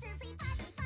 to see Poppy.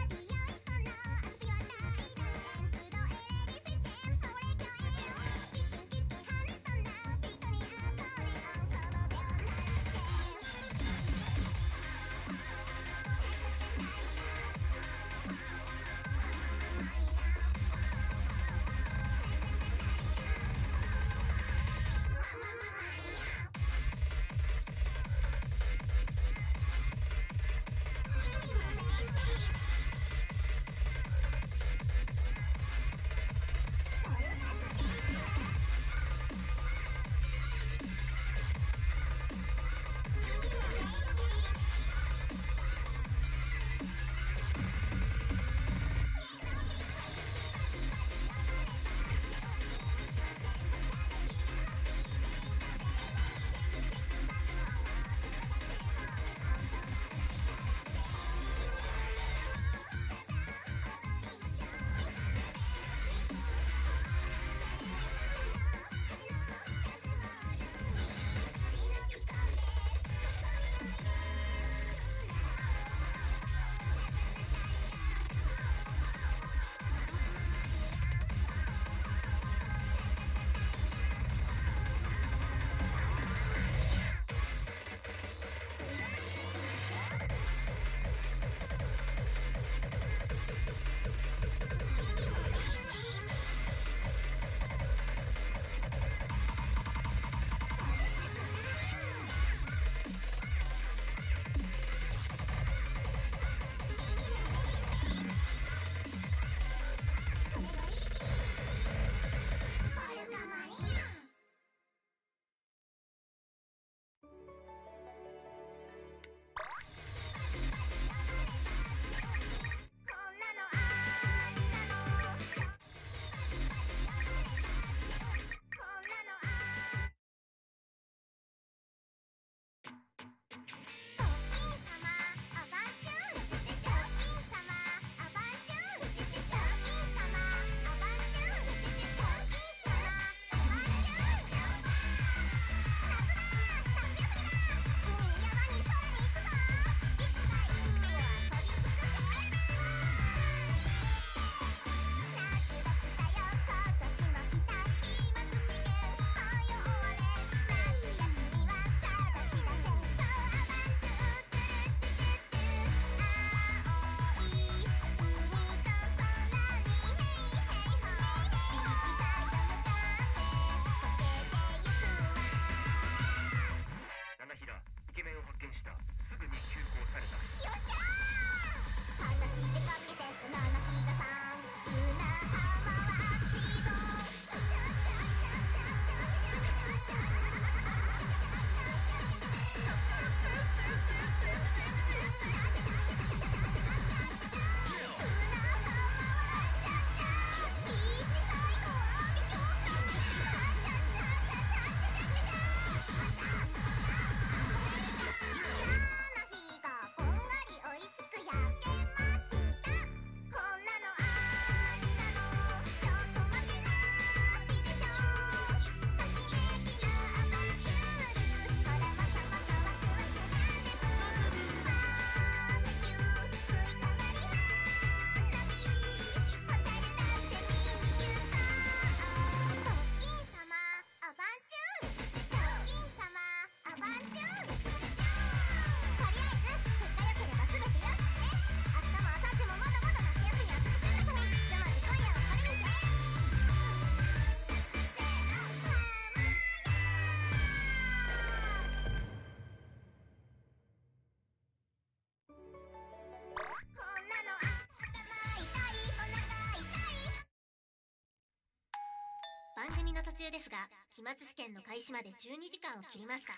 みの途中ですが期末試験の開始まで12時間を切りました。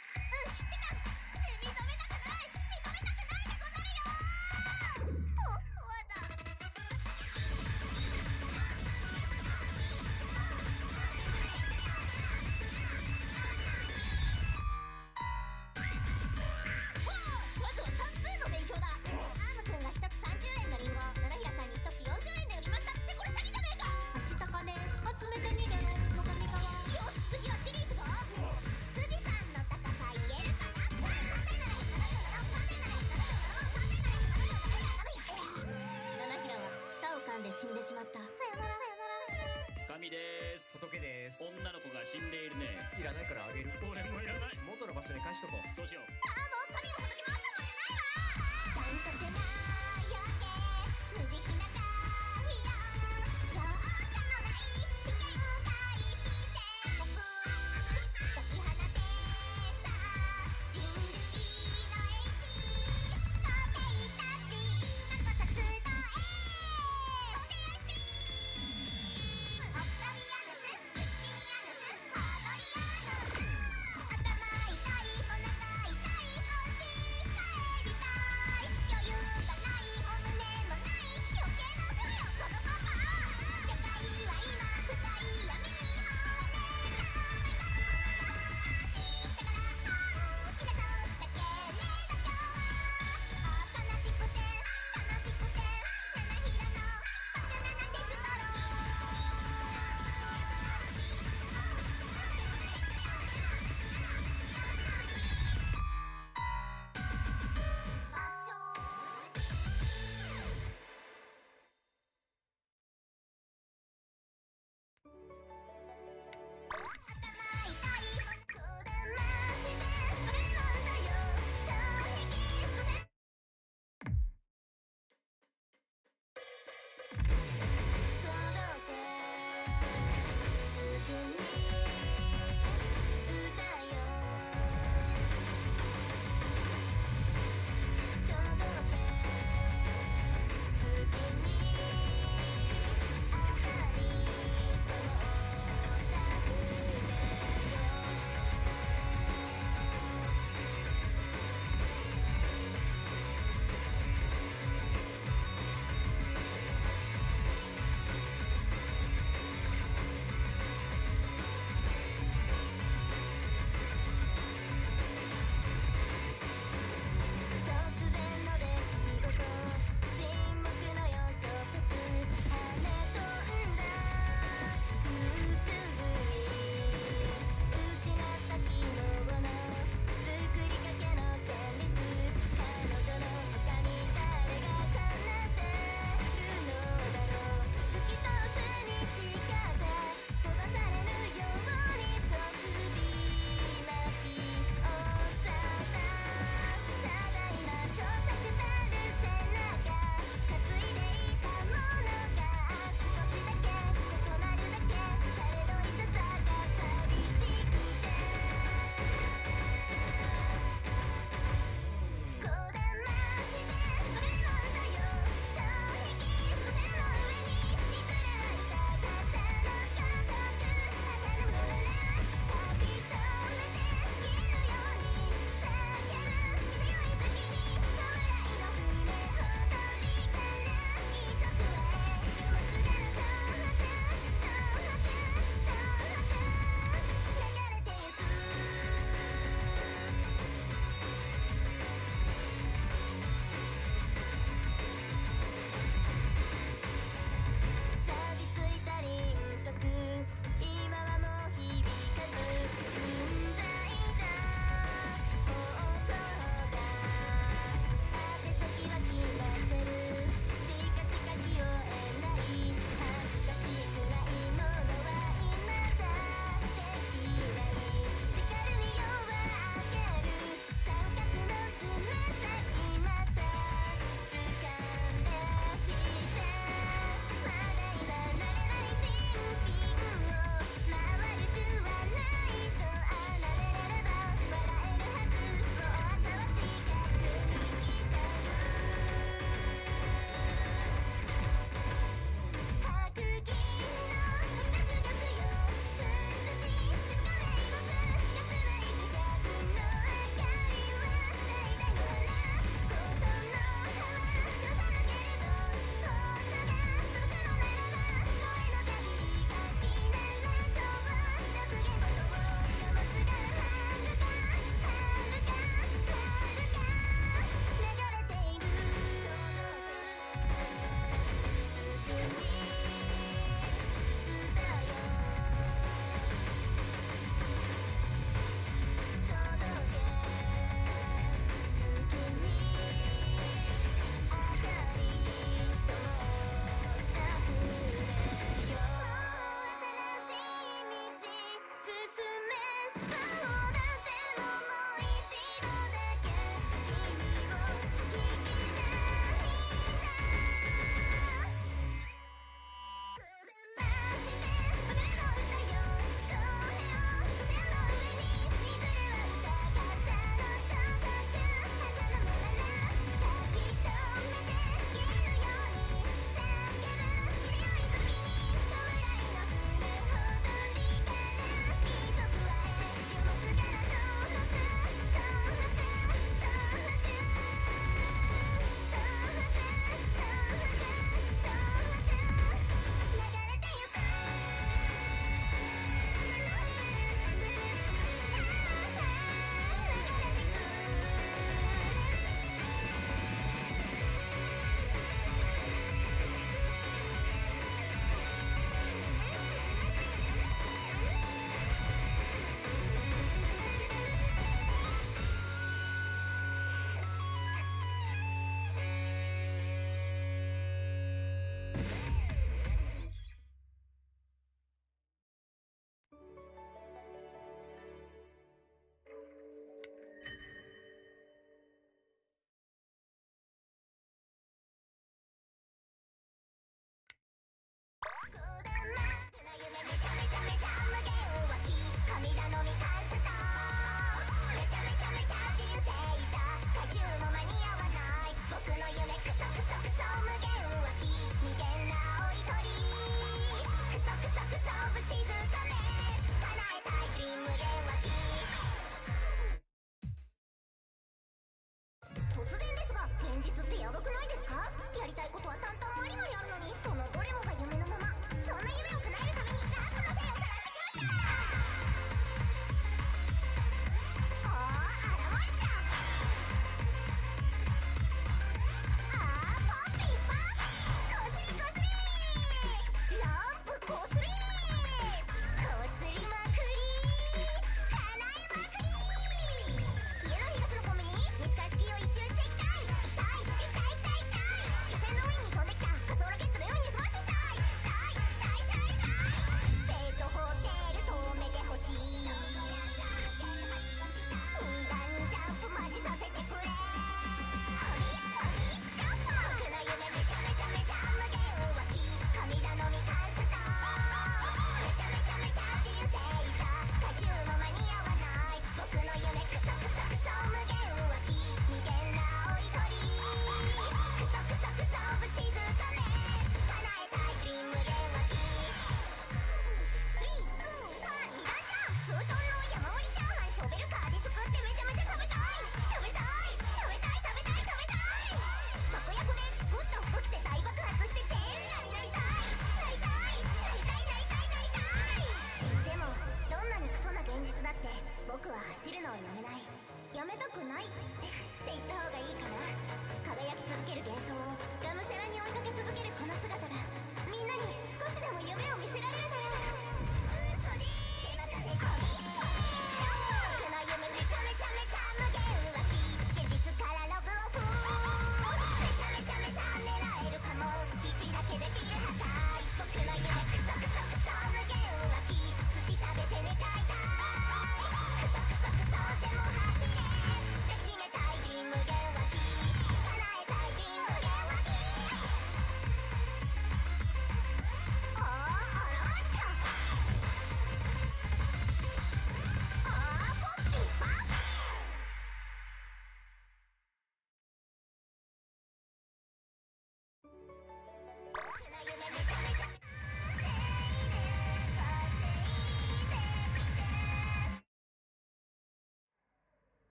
死んでしまった。さよなら。さよなら神です。仏です。女の子が死んでいるね。いらないからあげる。俺もいらない。元の場所に返しとこう。そうしよう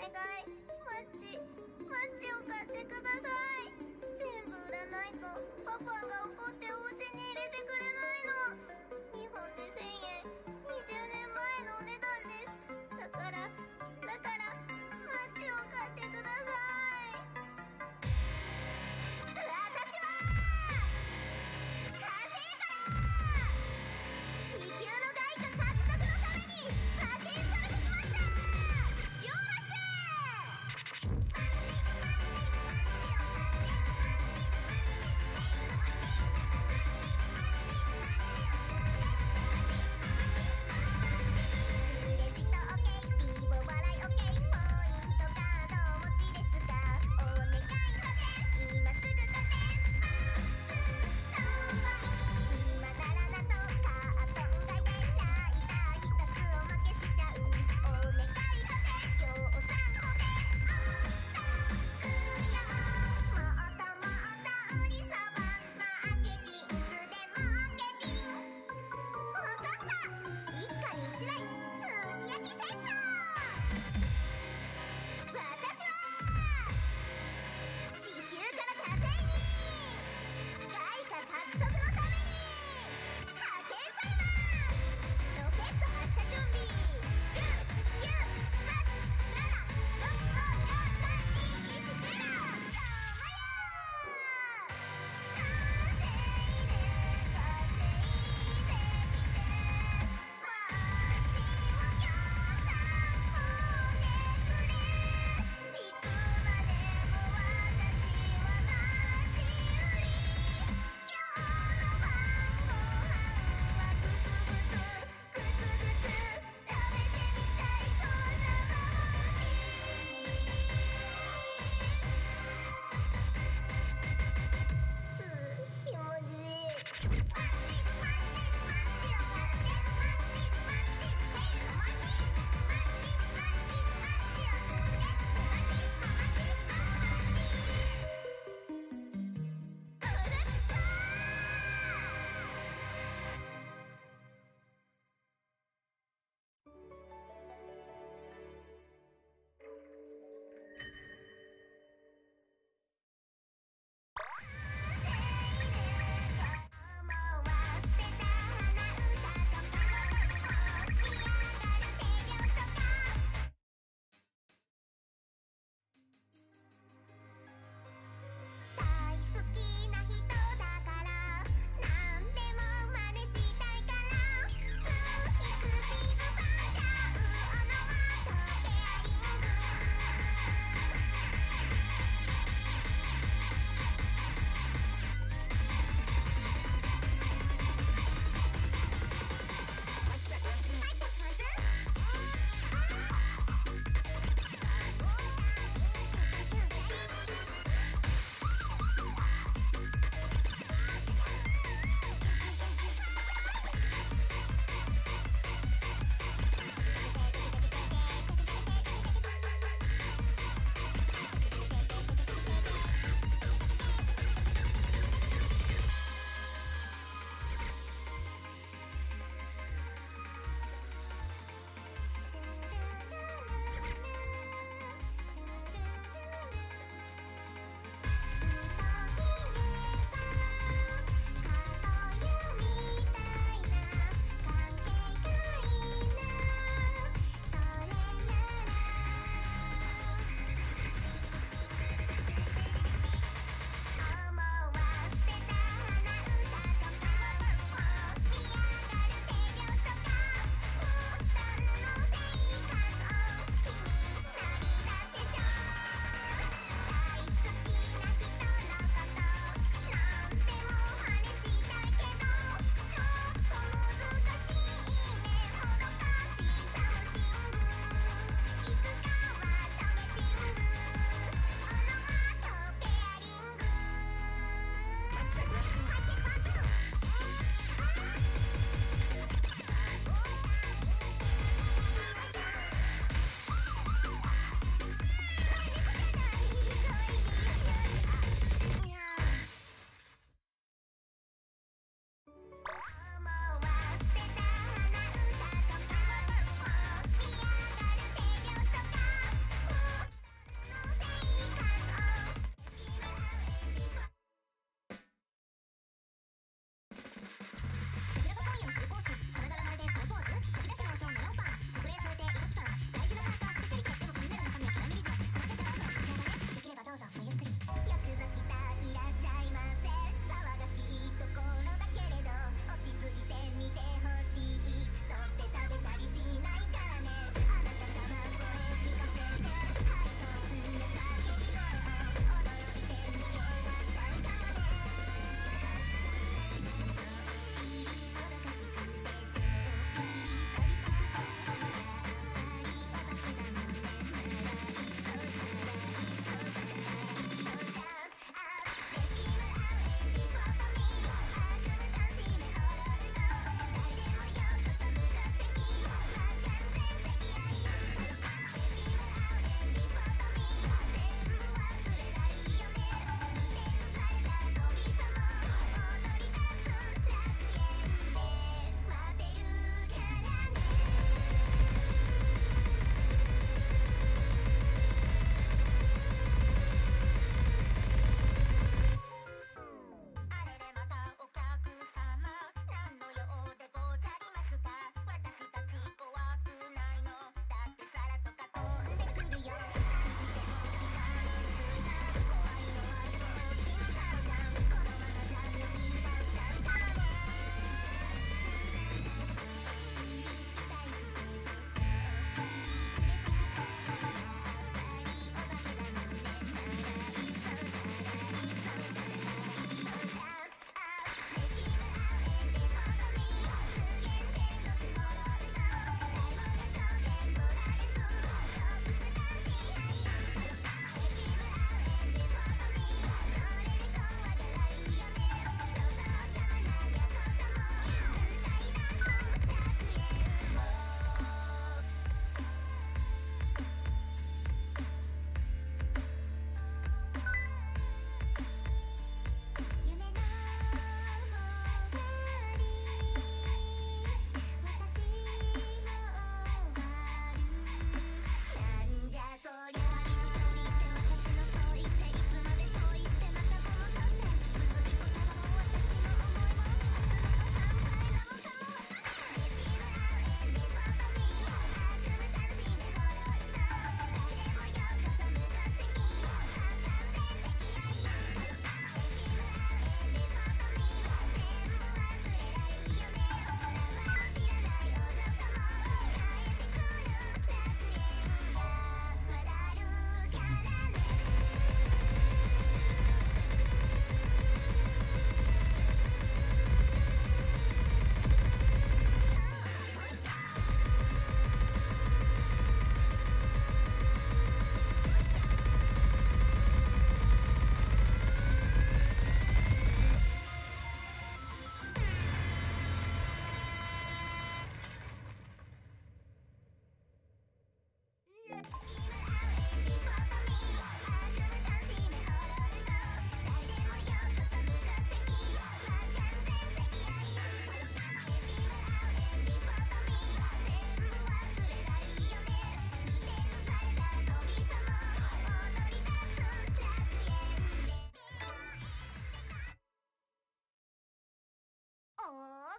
anh ơi.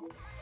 now.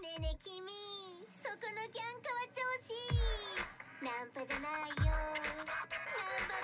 ねえねえ君。そこのキャンカは調子ナンパじゃないよ。ナンパ